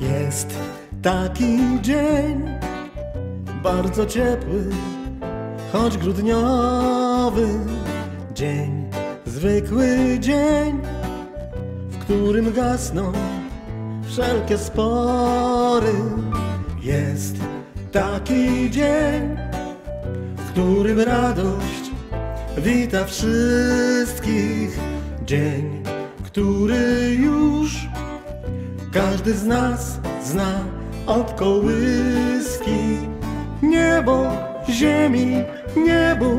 Jest taki dzień, bardzo ciepły, choć grudniowy. Dzień, zwykły dzień, w którym gasną wszelkie spory. Jest taki dzień, w którym radość wita wszystkich. Dzień, który już każdy z nas zna od kołyski. Niebo, ziemi, niebo,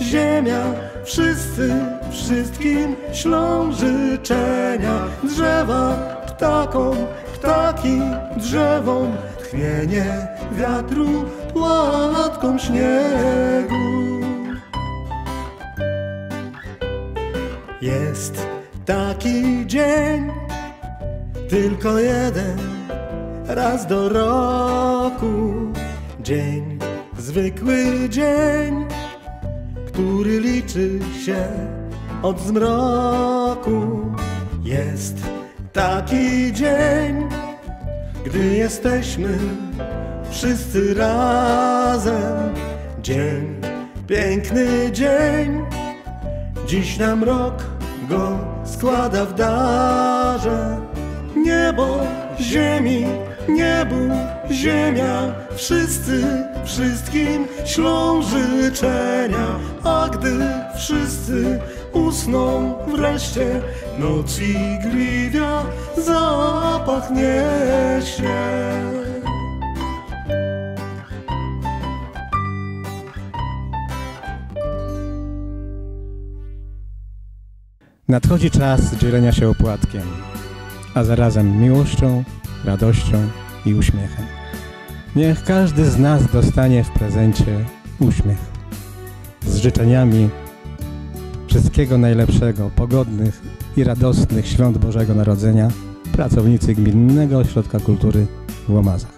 ziemia, wszyscy wszystkim ślą życzenia. Drzewa, ptakom, ptaki, drzewom, tchnienie wiatru, płatką śniegu. Jest taki dzień, tylko jeden raz do roku. Dzień, zwykły dzień, który liczy się od zmroku. Jest taki dzień, gdy jesteśmy wszyscy razem. Dzień, piękny dzień, dziś nam rok go składa w darze. Niebo, ziemi, niebu, ziemia, wszyscy wszystkim ślą życzenia. A gdy wszyscy usną wreszcie, noc igliwia zapach niesie. Nadchodzi czas dzielenia się opłatkiem, a zarazem miłością, radością i uśmiechem. Niech każdy z nas dostanie w prezencie uśmiech. Z życzeniami wszystkiego najlepszego, pogodnych i radosnych świąt Bożego Narodzenia pracownicy Gminnego Ośrodka Kultury w Łomazach.